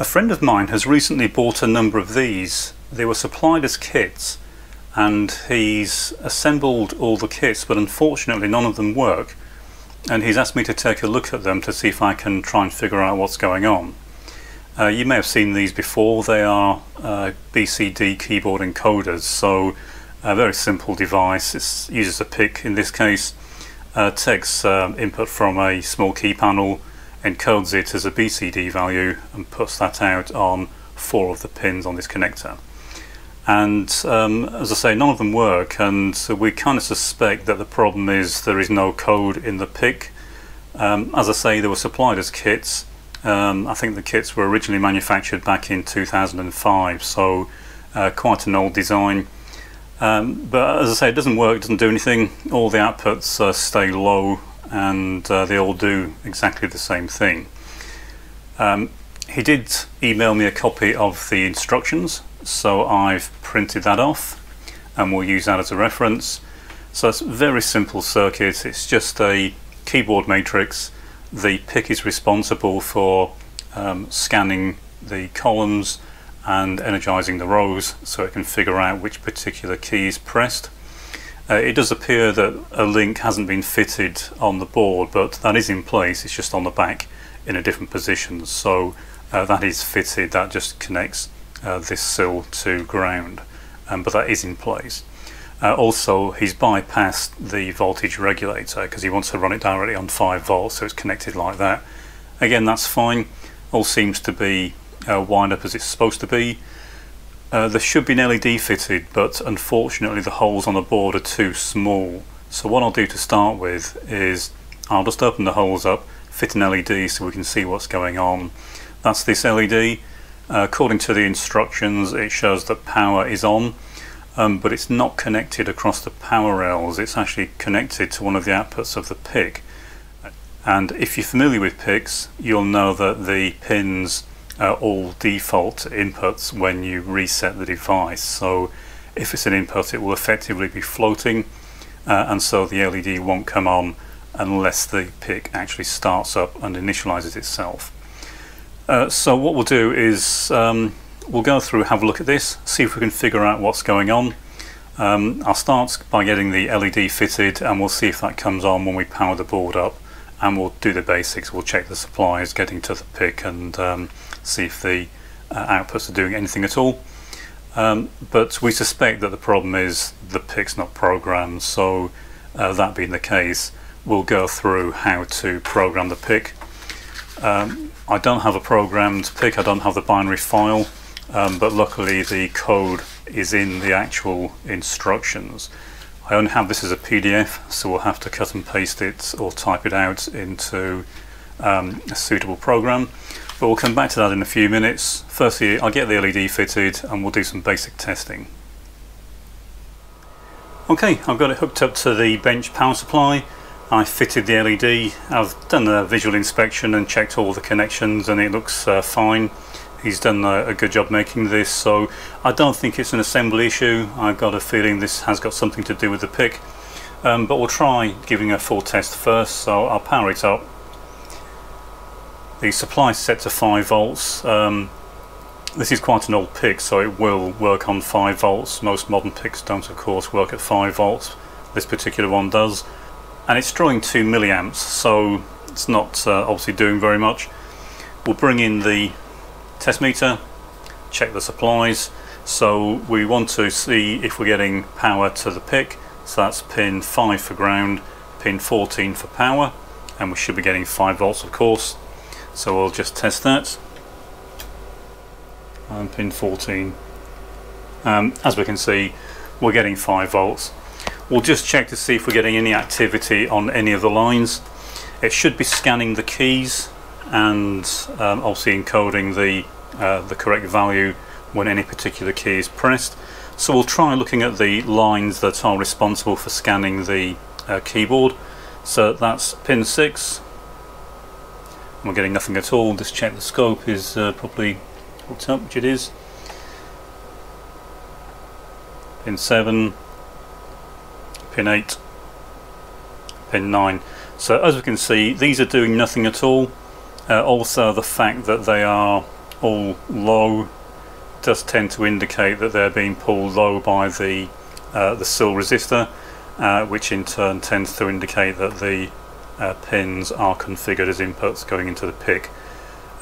A friend of mine has recently bought a number of these. They were supplied as kits and he's assembled all the kits but unfortunately none of them work and he's asked me to take a look at them to see if I can try and figure out what's going on. Uh, you may have seen these before, they are uh, BCD keyboard encoders so a very simple device, it uses a PIC in this case, uh, takes um, input from a small key panel encodes it as a BCD value and puts that out on four of the pins on this connector. And um, as I say, none of them work, and so we kind of suspect that the problem is there is no code in the PIC. Um, as I say, they were supplied as kits. Um, I think the kits were originally manufactured back in 2005, so uh, quite an old design. Um, but as I say, it doesn't work, it doesn't do anything. All the outputs uh, stay low and uh, they all do exactly the same thing. Um, he did email me a copy of the instructions, so I've printed that off and we'll use that as a reference. So it's a very simple circuit, it's just a keyboard matrix. The PIC is responsible for um, scanning the columns and energizing the rows so it can figure out which particular key is pressed. Uh, it does appear that a link hasn't been fitted on the board, but that is in place. It's just on the back in a different position. So uh, that is fitted. That just connects uh, this SIL to ground, um, but that is in place. Uh, also, he's bypassed the voltage regulator because he wants to run it directly on 5 volts, so it's connected like that. Again, that's fine. All seems to be uh, wind up as it's supposed to be. Uh, there should be an LED fitted, but unfortunately the holes on the board are too small. So what I'll do to start with is I'll just open the holes up, fit an LED so we can see what's going on. That's this LED. Uh, according to the instructions it shows that power is on, um, but it's not connected across the power rails, it's actually connected to one of the outputs of the PIC. And if you're familiar with PICs, you'll know that the pins uh, all default inputs when you reset the device. So if it's an input it will effectively be floating uh, and so the LED won't come on unless the PIC actually starts up and initializes itself. Uh, so what we'll do is um, we'll go through, have a look at this, see if we can figure out what's going on. Um, I'll start by getting the LED fitted and we'll see if that comes on when we power the board up and we'll do the basics, we'll check the supplies, getting to the PIC and um, see if the uh, outputs are doing anything at all. Um, but we suspect that the problem is the PIC's not programmed, so uh, that being the case, we'll go through how to program the PIC. Um, I don't have a programmed PIC, I don't have the binary file, um, but luckily the code is in the actual instructions. I only have this as a PDF, so we'll have to cut and paste it or type it out into um, a suitable program. But we'll come back to that in a few minutes. Firstly, I'll get the LED fitted and we'll do some basic testing. Okay, I've got it hooked up to the bench power supply. I fitted the LED. I've done a visual inspection and checked all the connections and it looks uh, fine. He's done a, a, good job making this, so I don't think it's an assembly issue. I've got a feeling this has got something to do with the PIC. Um, but we'll try giving a full test first, so I'll power it up the supply is set to 5 volts. Um, this is quite an old PIC, so it will work on 5 volts. Most modern PICs don't of course work at 5 volts. This particular one does. And it's drawing 2 milliamps so it's not uh, obviously doing very much. We'll bring in the test meter, check the supplies. So we want to see if we're getting power to the PIC. So that's pin 5 for ground, pin 14 for power and we should be getting 5 volts of course so we'll just test that. And pin 14 um, as we can see we're getting 5 volts. We'll just check to see if we're getting any activity on any of the lines. It should be scanning the keys and um, obviously encoding the uh, the correct value when any particular key is pressed. So we'll try looking at the lines that are responsible for scanning the uh, keyboard. So that's pin 6 we're getting nothing at all. Just check the scope is uh, properly hooked up, which it is. Pin 7, pin 8, pin 9. So as we can see, these are doing nothing at all. Uh, also the fact that they are all low does tend to indicate that they're being pulled low by the uh, the SIL resistor uh, which in turn tends to indicate that the uh, pins are configured as inputs going into the PIC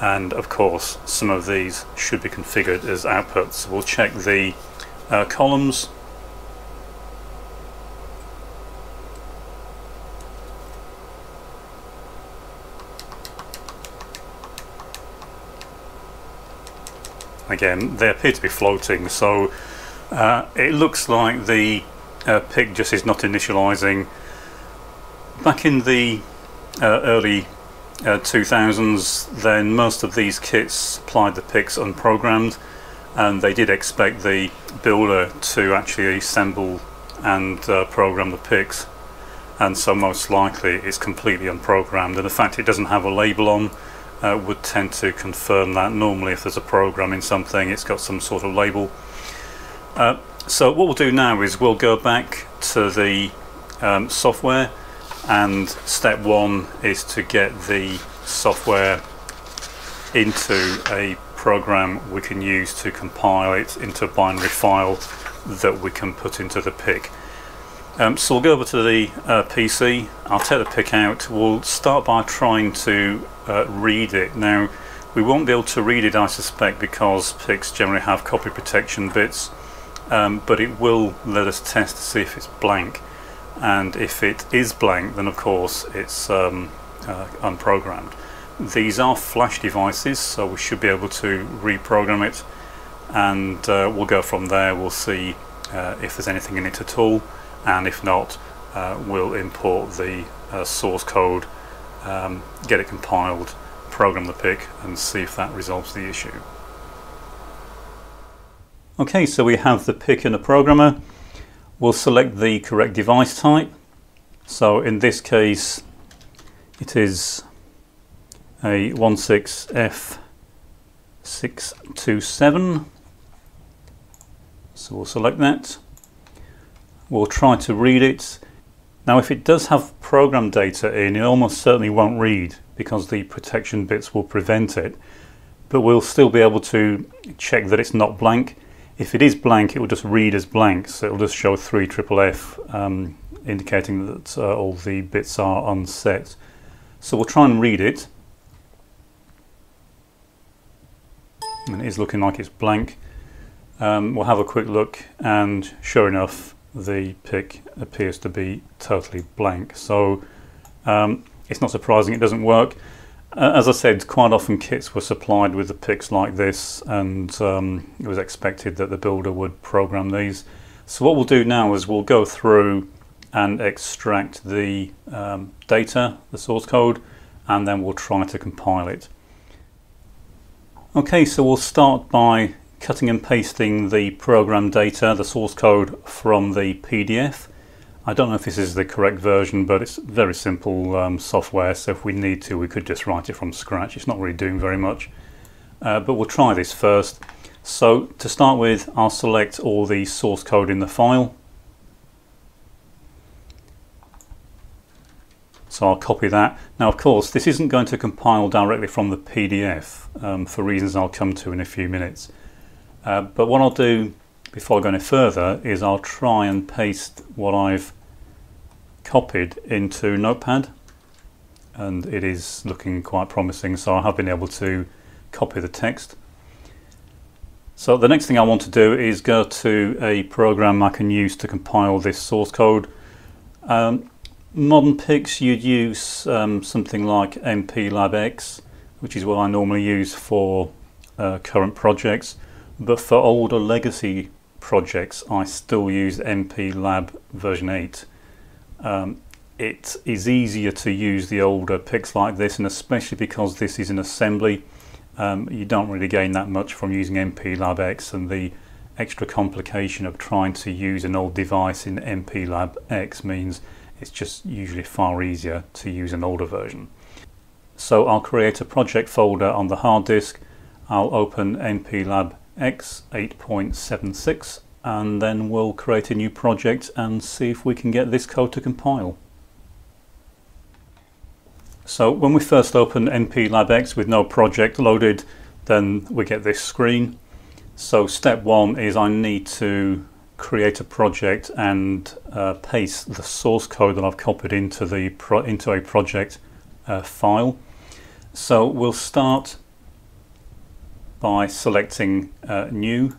and of course some of these should be configured as outputs. We'll check the uh, columns again they appear to be floating so uh, it looks like the uh, PIC just is not initializing back in the uh, early 2000s uh, then most of these kits supplied the PICs unprogrammed and they did expect the builder to actually assemble and uh, program the PICs. and so most likely it's completely unprogrammed and the fact it doesn't have a label on uh, would tend to confirm that normally if there's a program in something it's got some sort of label uh, so what we'll do now is we'll go back to the um, software and step one is to get the software into a program we can use to compile it into a binary file that we can put into the PIC. Um, so we'll go over to the uh, PC, I'll take the PIC out, we'll start by trying to uh, read it. Now we won't be able to read it I suspect because PICs generally have copy protection bits um, but it will let us test to see if it's blank and if it is blank then of course it's um, uh, unprogrammed. These are flash devices so we should be able to reprogram it and uh, we'll go from there we'll see uh, if there's anything in it at all and if not uh, we'll import the uh, source code um, get it compiled program the PIC and see if that resolves the issue. Okay, so we have the PIC in the programmer. We'll select the correct device type. So in this case, it is a 16F627. So we'll select that. We'll try to read it. Now if it does have program data in, it almost certainly won't read because the protection bits will prevent it. But we'll still be able to check that it's not blank if it is blank, it will just read as blank, so it will just show 3 triple F, um, indicating that uh, all the bits are unset. So we'll try and read it. And it is looking like it's blank. Um, we'll have a quick look, and sure enough, the PIC appears to be totally blank. So um, it's not surprising it doesn't work. Uh, as I said, quite often kits were supplied with the PICs like this and um, it was expected that the builder would program these. So what we'll do now is we'll go through and extract the um, data, the source code, and then we'll try to compile it. Okay, so we'll start by cutting and pasting the program data, the source code from the PDF I don't know if this is the correct version, but it's very simple um, software, so if we need to, we could just write it from scratch. It's not really doing very much. Uh, but we'll try this first. So to start with, I'll select all the source code in the file. So I'll copy that. Now, of course, this isn't going to compile directly from the PDF um, for reasons I'll come to in a few minutes. Uh, but what I'll do before I go any further is I'll try and paste what I've copied into Notepad and it is looking quite promising so I have been able to copy the text. So the next thing I want to do is go to a program I can use to compile this source code. Um, modern PICs you'd use um, something like MPLabX which is what I normally use for uh, current projects but for older legacy projects I still use MPLAB version 8 um, it is easier to use the older PICs like this and especially because this is an assembly um, you don't really gain that much from using MP Lab X and the extra complication of trying to use an old device in MP Lab X means it's just usually far easier to use an older version. So I'll create a project folder on the hard disk, I'll open MPLABX 8.76 and then we'll create a new project and see if we can get this code to compile. So when we first open MPLabX with no project loaded, then we get this screen. So step one is I need to create a project and uh, paste the source code that I've copied into the into a project uh, file. So we'll start by selecting uh, new.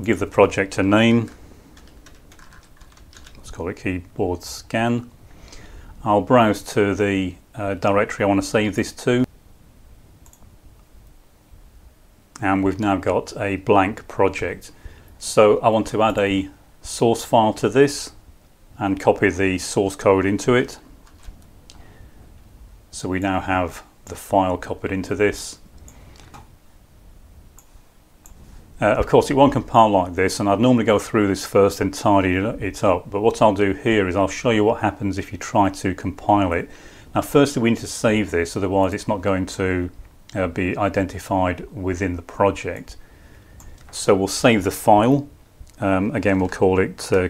We'll give the project a name. Let's call it keyboard scan. I'll browse to the uh, directory I want to save this to. And we've now got a blank project. So I want to add a source file to this and copy the source code into it. So we now have the file copied into this. Uh, of course it won't compile like this and I'd normally go through this first and tidy it up but what I'll do here is I'll show you what happens if you try to compile it. Now firstly we need to save this otherwise it's not going to uh, be identified within the project. So we'll save the file. Um, again, we'll call it uh.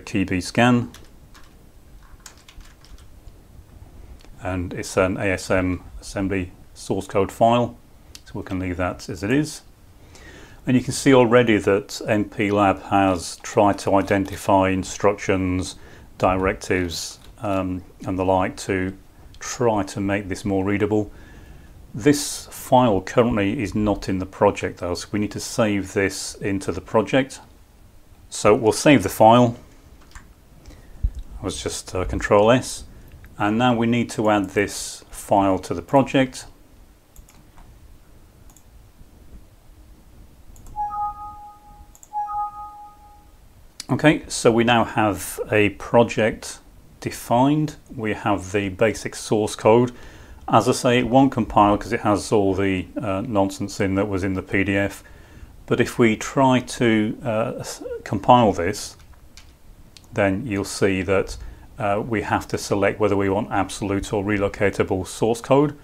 And it's an ASM assembly source code file. So we can leave that as it is. And you can see already that MPLAB has tried to identify instructions, directives um, and the like to try to make this more readable. This file currently is not in the project though, so we need to save this into the project. So we'll save the file. I was just uh, Control S. And now we need to add this file to the project. Okay, so we now have a project defined. We have the basic source code as I say, it won't compile because it has all the uh, nonsense in that was in the PDF. But if we try to uh, compile this, then you'll see that uh, we have to select whether we want absolute or relocatable source code.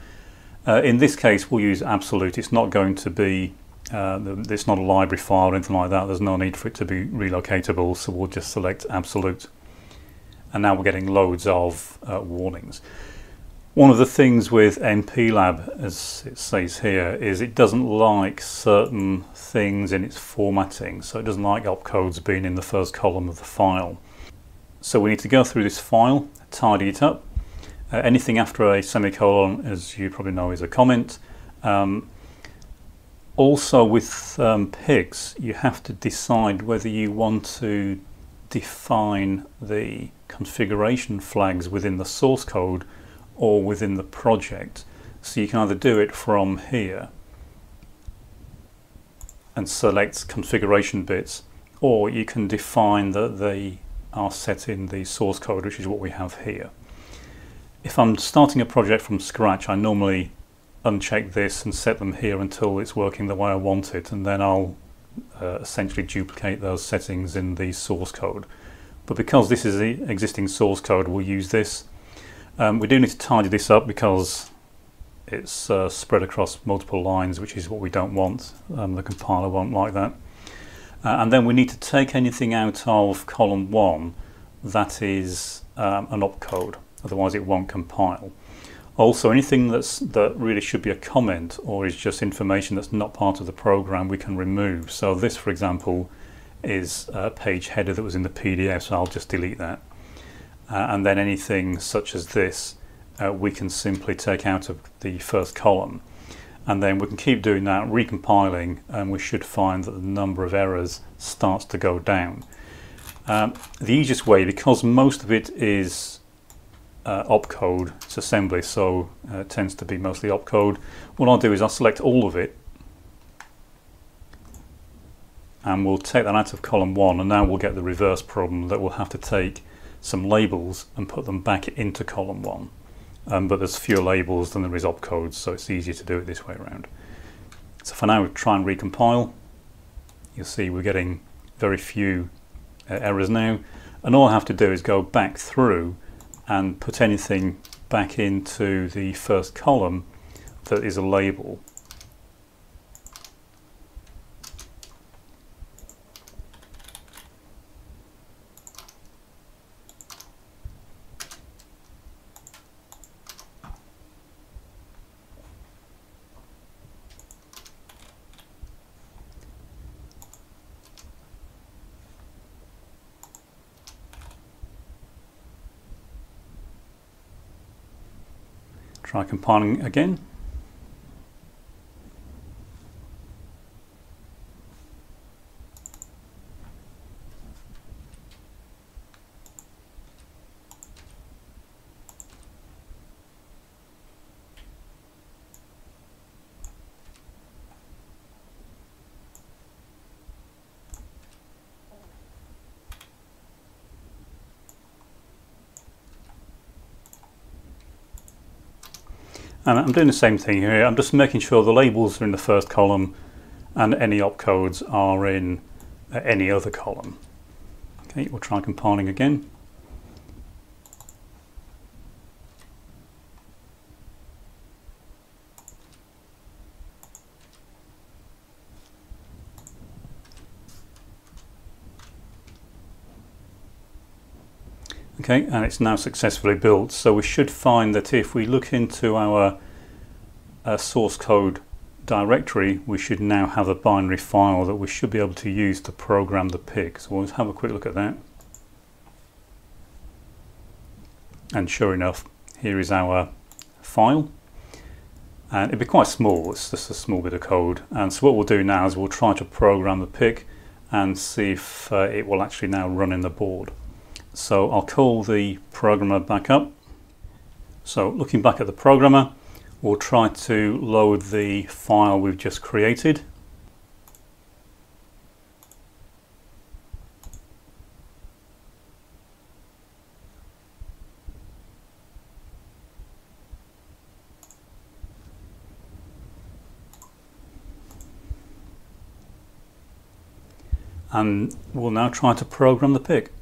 Uh, in this case, we'll use absolute. It's not going to be, uh, it's not a library file or anything like that. There's no need for it to be relocatable, so we'll just select absolute. And now we're getting loads of uh, warnings. One of the things with MPLAB, as it says here, is it doesn't like certain things in its formatting. So it doesn't like opcodes being in the first column of the file. So we need to go through this file, tidy it up. Uh, anything after a semicolon, as you probably know, is a comment. Um, also with um, PICs, you have to decide whether you want to define the configuration flags within the source code or within the project. So you can either do it from here and select configuration bits or you can define that they are set in the source code which is what we have here. If I'm starting a project from scratch I normally uncheck this and set them here until it's working the way I want it and then I'll uh, essentially duplicate those settings in the source code. But because this is the existing source code we'll use this um, we do need to tidy this up because it's uh, spread across multiple lines, which is what we don't want. Um, the compiler won't like that. Uh, and then we need to take anything out of column one that is um, an opcode, otherwise it won't compile. Also, anything that's that really should be a comment or is just information that's not part of the program, we can remove. So this, for example, is a page header that was in the PDF, so I'll just delete that. Uh, and then anything such as this uh, we can simply take out of the first column. And then we can keep doing that recompiling and we should find that the number of errors starts to go down. Um, the easiest way because most of it is uh, opcode it's assembly so uh, it tends to be mostly opcode what I'll do is I'll select all of it and we'll take that out of column one and now we'll get the reverse problem that we'll have to take some labels and put them back into column one. Um, but there's fewer labels than there is opcodes, so it's easier to do it this way around. So for now, we try and recompile. You'll see we're getting very few uh, errors now. And all I have to do is go back through and put anything back into the first column that is a label. Try compiling again. And I'm doing the same thing here. I'm just making sure the labels are in the first column and any opcodes are in any other column. Okay, we'll try compiling again. Okay, and it's now successfully built. So we should find that if we look into our uh, source code directory, we should now have a binary file that we should be able to use to program the PIC. So we'll have a quick look at that. And sure enough, here is our file. And it'd be quite small, it's just a small bit of code. And so what we'll do now is we'll try to program the PIC and see if uh, it will actually now run in the board. So I'll call the programmer back up. So looking back at the programmer, we'll try to load the file we've just created. and we'll now try to program the PIC.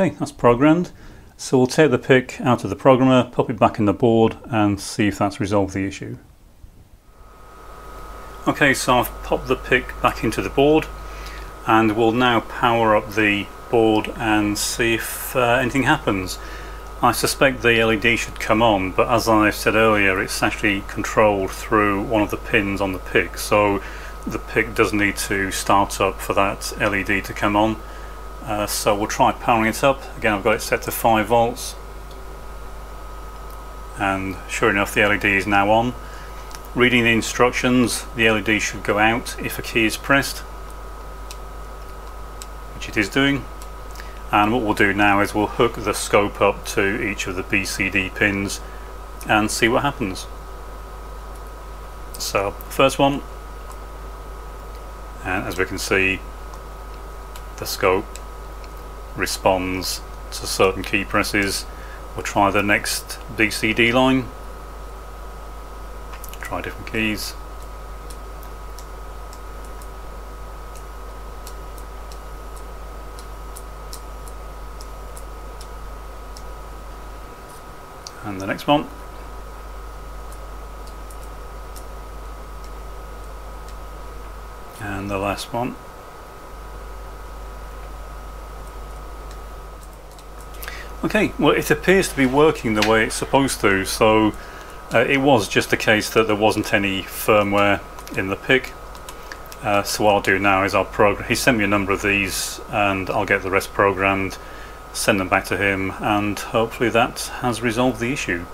Okay, that's programmed. So we'll take the PIC out of the programmer, pop it back in the board and see if that's resolved the issue. Okay, so I've popped the PIC back into the board and we'll now power up the board and see if uh, anything happens. I suspect the LED should come on, but as I said earlier, it's actually controlled through one of the pins on the PIC, so the PIC does need to start up for that LED to come on. Uh, so we'll try powering it up. Again, I've got it set to 5 volts. And sure enough, the LED is now on. Reading the instructions, the LED should go out if a key is pressed, which it is doing. And what we'll do now is we'll hook the scope up to each of the BCD pins and see what happens. So, first one, and as we can see, the scope responds to certain key presses. We'll try the next BCD line. Try different keys. And the next one. And the last one. Okay, well it appears to be working the way it's supposed to, so uh, it was just a case that there wasn't any firmware in the PIC. Uh, so what I'll do now is I'll program, he sent me a number of these and I'll get the rest programmed, send them back to him and hopefully that has resolved the issue.